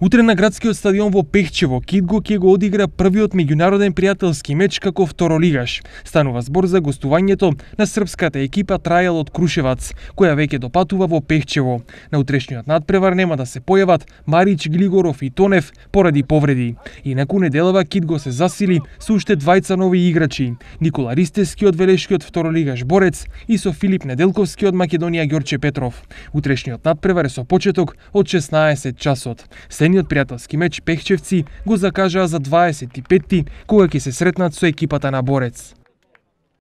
Утре на градскиот стадион во Пехчево, Китго ќе го одигра првиот меѓународен пријателски меч како второлигаш. Станува збор за гостувањето на српската екипа Трајал од Крушевац, која веќе допатува во Пехчево. На утрешниот надпревар нема да се појават Марич, Глигоров и Тонев поради повреди. Инаку неделава Китго се засили со уште двајца нови играчи. Никола Ристески од Велешкиот второлигаш борец и со Филип Неделковски од Македонија Ѓорче Петров. Утрешниот надпревар е со почеток од 16 часот. Последниот пријателски меч Пехчевци го закажаа за 25-ти, кога ќе се сретнат со екипата на Борец.